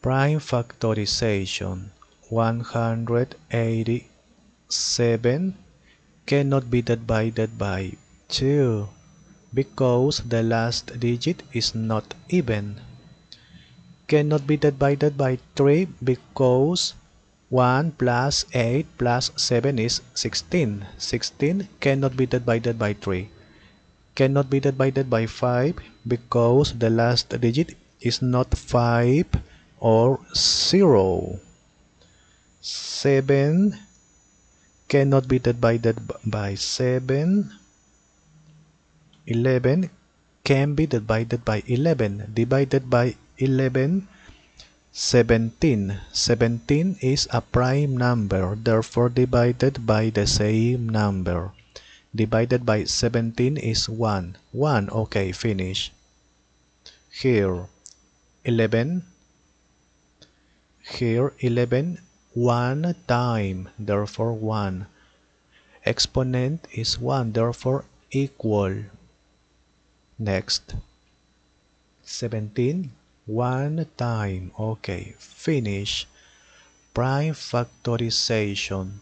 Prime factorization 187 cannot be divided by 2 because the last digit is not even. Cannot be divided by 3 because 1 plus 8 plus 7 is 16. 16 cannot be divided by 3. Cannot be divided by 5 because the last digit is not 5 or 0. 7 cannot be divided by 7. 11 can be divided by 11. Divided by 11 17. 17 is a prime number, therefore divided by the same number. Divided by 17 is 1. 1, okay, finish. Here, 11. Here, 11, 1 time, therefore 1. Exponent is 1, therefore equal. Next, 17 one time okay finish prime factorization